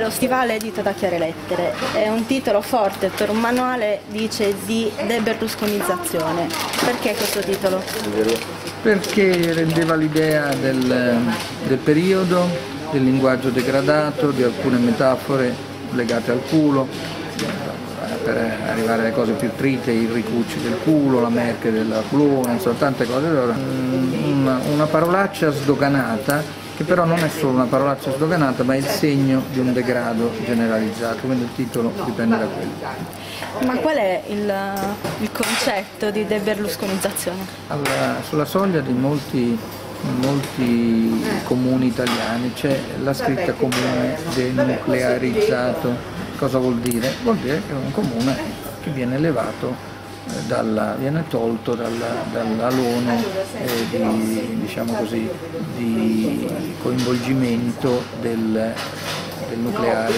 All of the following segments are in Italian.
Lo stivale edito da Chiare Lettere è un titolo forte per un manuale, dice, di deberlusconizzazione. Perché questo titolo? Perché rendeva l'idea del, del periodo, del linguaggio degradato, di alcune metafore legate al culo, per arrivare alle cose più trite, i ricucci del culo, la merche della culona, insomma tante cose. Allora, una, una parolaccia sdoganata che però non è solo una parolaccia sdoganata ma è il segno di un degrado generalizzato, quindi il titolo dipende da quello. Ma qual è il, il concetto di deberlusconizzazione? Allora, sulla soglia di molti, molti comuni italiani c'è la scritta comune denuclearizzato. Cosa vuol dire? Vuol dire che è un comune che viene elevato dalla, viene tolto dall'alone eh, di, diciamo così, di, coinvolgimento del, del, nucleare.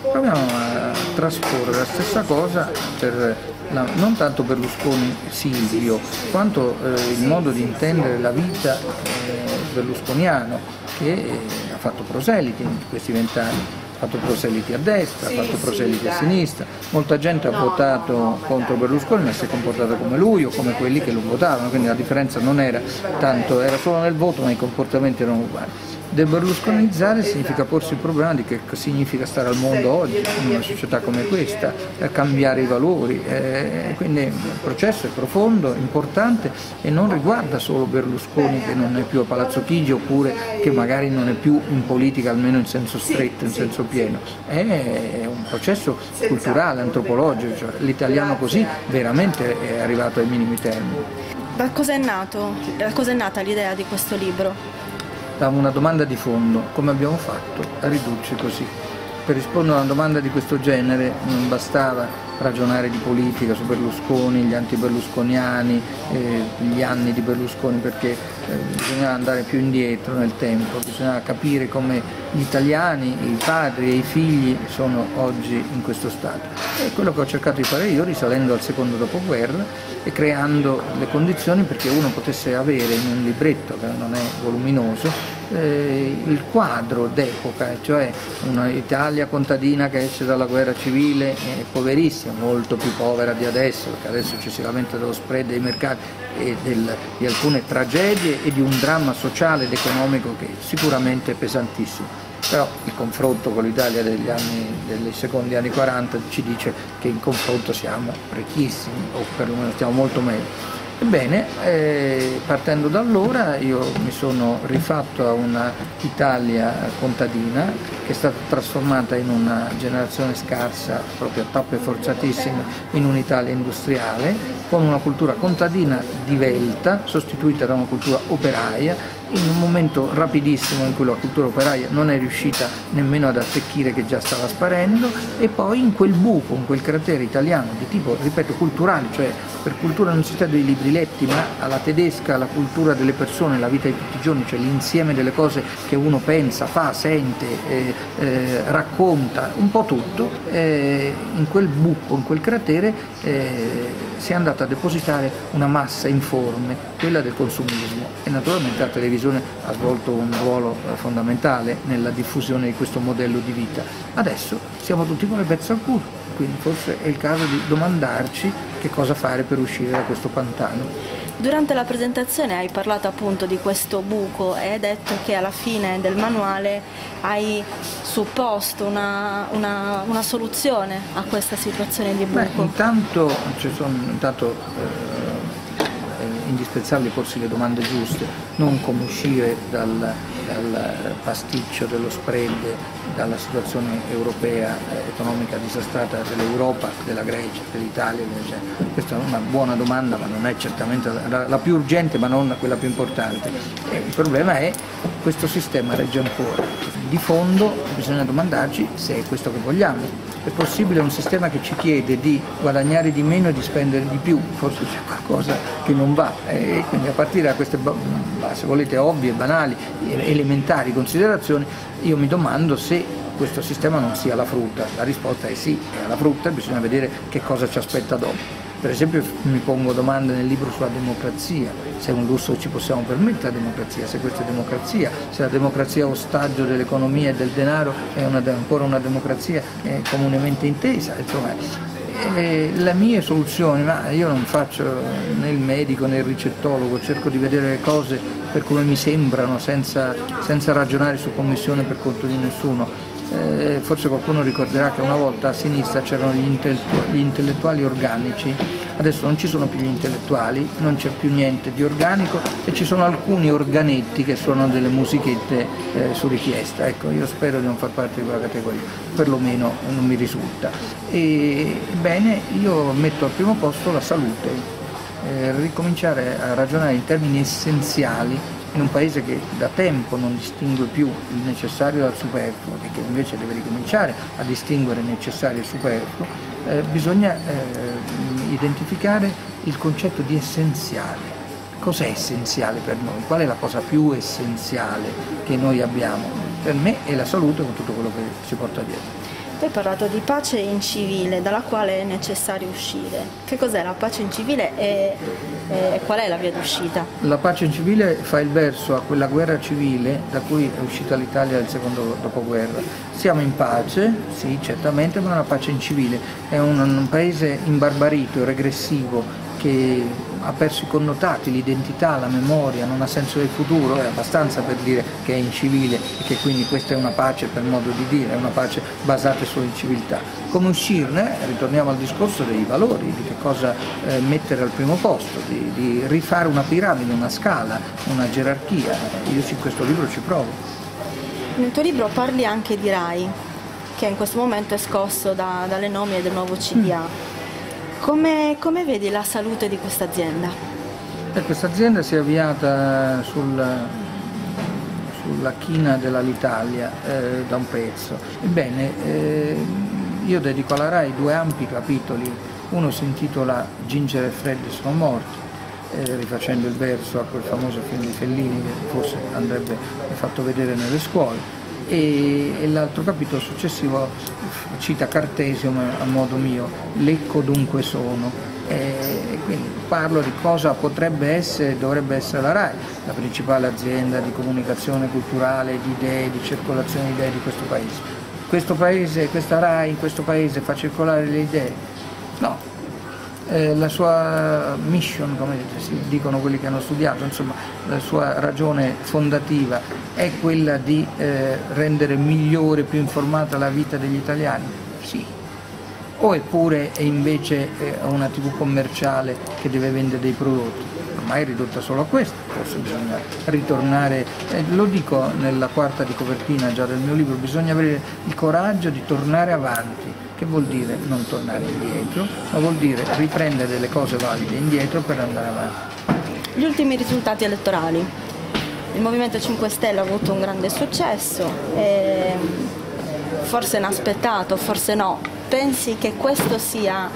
Proviamo a trasporre la stessa cosa per la, non tanto Berlusconi Silvio, quanto eh, il modo di intendere la vita eh, berlusconiano che eh, ha fatto proseliti in questi vent'anni fatto proseliti a destra, ha fatto proseliti a sinistra, molta gente ha votato contro Berlusconi ma si è comportata come lui o come quelli che lo votavano, quindi la differenza non era tanto, era solo nel voto ma i comportamenti erano uguali. Deberlusconizzare significa porsi il problema di che significa stare al mondo oggi, in una società come questa, cambiare i valori, eh, quindi il processo è profondo, importante e non riguarda solo Berlusconi che non è più a Palazzo Chigi oppure che magari non è più in politica almeno in senso stretto, in senso pieno, è un processo culturale, antropologico, cioè, l'italiano così veramente è arrivato ai minimi termini. Da cosa è, nato, da cosa è nata l'idea di questo libro? Da una domanda di fondo, come abbiamo fatto a ridurci così. Per rispondere a una domanda di questo genere non bastava ragionare di politica su Berlusconi, gli anti-berlusconiani, eh, gli anni di Berlusconi, perché eh, bisognava andare più indietro nel tempo, bisognava capire come gli italiani, i padri e i figli sono oggi in questo stato. E quello che ho cercato di fare io, risalendo al secondo dopoguerra e creando le condizioni perché uno potesse avere in un libretto che non è voluminoso eh, il quadro d'epoca, cioè un'Italia contadina che esce dalla guerra civile è poverissima, molto più povera di adesso, perché adesso ci si lamenta dello spread dei mercati e del, di alcune tragedie e di un dramma sociale ed economico che sicuramente è pesantissimo. Però il confronto con l'Italia degli anni, dei secondi anni 40 ci dice che in confronto siamo ricchissimi o perlomeno stiamo molto meglio. Ebbene, eh, partendo da allora io mi sono rifatto a una Italia contadina che è stata trasformata in una generazione scarsa, proprio a tappe forzatissime, in un'Italia industriale, con una cultura contadina divelta, sostituita da una cultura operaia, in un momento rapidissimo in cui la cultura operaia non è riuscita nemmeno ad attecchire che già stava sparendo e poi in quel buco, in quel cratere italiano di tipo, ripeto, culturale, cioè per cultura non si tratta dei libri letti, ma alla tedesca la cultura delle persone, la vita di tutti i giorni, cioè l'insieme delle cose che uno pensa, fa, sente, eh, eh, racconta, un po' tutto, eh, in quel buco, in quel cratere eh, si è andata a depositare una massa informe, quella del consumismo e naturalmente la televisione ha svolto un ruolo eh, fondamentale nella diffusione di questo modello di vita. Adesso siamo tutti con le pezze al culo quindi forse è il caso di domandarci che cosa fare per uscire da questo pantano. Durante la presentazione hai parlato appunto di questo buco e hai detto che alla fine del manuale hai supposto una, una, una soluzione a questa situazione di buco. Beh, intanto, sono, intanto eh, è indispensabile porsi le domande giuste, non come uscire dal, dal pasticcio dello spread, dalla situazione europea eh, economica disastrata dell'Europa, della Grecia, dell'Italia. Questa è una buona domanda ma non è certamente la, la più urgente ma non quella più importante. E il problema è questo sistema regge ancora. Di fondo bisogna domandarci se è questo che vogliamo. È possibile un sistema che ci chiede di guadagnare di meno e di spendere di più? Forse c'è qualcosa che non va. E quindi a partire da queste, se volete, ovvie, banali, elementari considerazioni, io mi domando se questo sistema non sia la frutta. La risposta è sì, è la frutta bisogna vedere che cosa ci aspetta dopo. Per esempio mi pongo domande nel libro sulla democrazia, se è un lusso ci possiamo permettere la democrazia, se questa è democrazia, se la democrazia ostaggio dell'economia e del denaro è una, ancora una democrazia comunemente intesa, insomma, le mie soluzioni, ma io non faccio né il medico né il ricettologo, cerco di vedere le cose per come mi sembrano senza, senza ragionare su commissione per conto di nessuno eh, forse qualcuno ricorderà che una volta a sinistra c'erano gli, gli, intellettuali organici, adesso non ci sono più gli intellettuali, non c'è più niente di organico e ci sono alcuni organetti che suonano delle musichette eh, su richiesta. Ecco, io spero di non far parte di quella categoria, perlomeno non mi risulta. Ebbene, io metto al primo posto la salute, eh, ricominciare a ragionare in termini essenziali in un paese che da tempo non distingue più il necessario dal superfluo e che invece deve ricominciare a distinguere necessario e superfluo, eh, bisogna eh, identificare il concetto di essenziale. Cos'è essenziale per noi? Qual è la cosa più essenziale che noi abbiamo? Per me è la salute con tutto quello che si porta dietro. Hai parlato di pace in civile, dalla quale è necessario uscire. Che cos'è la pace in civile e, e qual è la via d'uscita? La pace in civile fa il verso a quella guerra civile da cui è uscita l'Italia nel secondo dopoguerra. Siamo in pace, sì, certamente, ma una pace in civile. È un, un paese imbarbarito, regressivo, che ha perso i connotati, l'identità, la memoria, non ha senso del futuro, è abbastanza per dire che è incivile e che quindi questa è una pace per modo di dire, è una pace basata sulla civiltà. Come uscirne? Ritorniamo al discorso dei valori, di che cosa eh, mettere al primo posto, di, di, rifare una piramide, una scala, una gerarchia. Io in questo libro ci provo. Nel tuo libro parli anche di RAI, che in questo momento è scosso da, dalle nomine del nuovo CDA. Mm. Come, come vedi la salute di questa azienda? Eh, questa azienda si è avviata sul, sulla china dell'Alitalia eh, da un pezzo. Ebbene, eh, io dedico alla RAI due ampi capitoli, uno si intitola Ginger e Freddy sono morti, eh, rifacendo il verso a quel famoso film di Fellini che forse andrebbe fatto vedere nelle scuole, e, l'altro capitolo successivo cita Cartesio a modo mio, l'ecco dunque sono. E quindi parlo di cosa potrebbe essere e dovrebbe essere la RAI, la principale azienda di comunicazione culturale, di idee, di circolazione di idee di questo paese. Questo paese, questa RAI in questo paese fa circolare le idee? No, eh, la sua mission, come dicono quelli che hanno studiato, insomma, la sua ragione fondativa è quella di eh, rendere migliore, più informata la vita degli italiani? Sì. O eppure è invece eh, una tv commerciale che deve vendere dei prodotti? Ormai è ridotta solo a questo, forse bisogna ritornare, eh, lo dico nella quarta di copertina già del mio libro, bisogna avere il coraggio di tornare avanti, che vuol dire non tornare indietro, ma vuol dire riprendere delle cose valide indietro per andare avanti. Gli ultimi risultati elettorali. Il Movimento 5 Stelle ha avuto un grande successo, forse inaspettato, forse no. Pensi che questo sia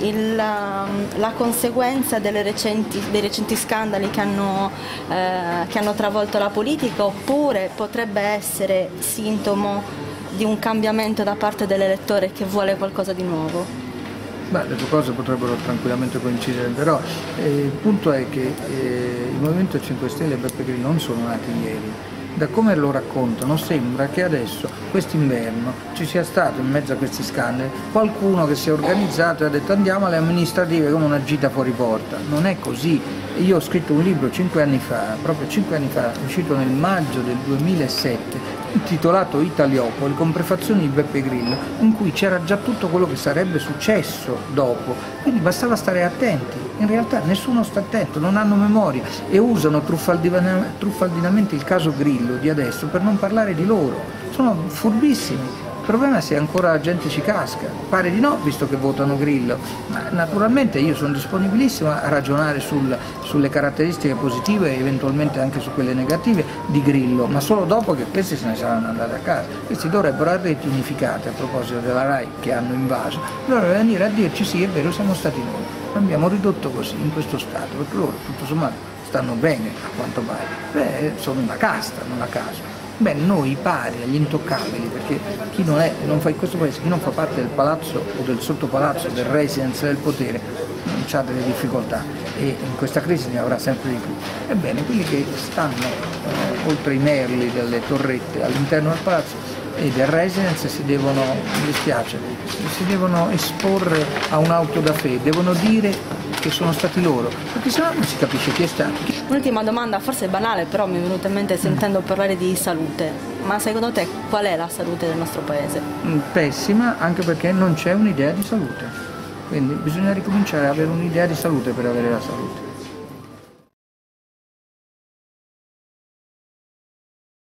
il, la conseguenza recenti, dei recenti scandali che hanno, eh, che hanno travolto la politica oppure potrebbe essere sintomo di un cambiamento da parte dell'elettore che vuole qualcosa di nuovo? Beh, le due cose potrebbero tranquillamente coincidere, però eh, il punto è che eh, il Movimento 5 Stelle e Beppe Grillo non sono nati ieri. Da come lo raccontano sembra che adesso, quest'inverno, ci sia stato in mezzo a questi scandali qualcuno che si è organizzato e ha detto andiamo alle amministrative come una gita fuori porta. Non è così. Io ho scritto un libro cinque anni fa, proprio cinque anni fa, uscito nel maggio del 2007, intitolato Italiopoli con prefazioni di Beppe Grillo in cui c'era già tutto quello che sarebbe successo dopo, quindi bastava stare attenti, in realtà nessuno sta attento, non hanno memoria e usano truffaldinamente il caso Grillo di adesso per non parlare di loro, sono furbissimi, problema è se ancora la gente ci casca, pare di no visto che votano Grillo, ma naturalmente io sono disponibilissimo a ragionare sul, sulle caratteristiche positive e eventualmente anche su quelle negative di Grillo, ma solo dopo che questi se ne saranno andati a casa. Questi dovrebbero a reti unificate a proposito della RAI che hanno invaso, dovrebbero venire a dirci sì è vero siamo stati noi, abbiamo ridotto così in questo stato, perché loro tutto sommato stanno bene a quanto pare, Beh, sono una casta, non a caso. Beh, noi pari agli intoccabili, perché chi non, è, non fa in questo paese, chi non fa parte del palazzo o del sottopalazzo, del residence del potere, ha delle difficoltà e in questa crisi ne avrà sempre di più. Ebbene, quelli che stanno eh, oltre i merli delle torrette all'interno del palazzo e del residence si devono, mi dispiace, si devono esporre a un'auto da fede, devono dire che sono stati loro, perché sennò non si capisce chi è stato. Un'ultima domanda, forse banale, però mi è venuta in mente sentendo parlare di salute. Ma secondo te qual è la salute del nostro paese? Mm, pessima, anche perché non c'è un'idea di salute. Quindi bisogna ricominciare ad avere un'idea di salute per avere la salute.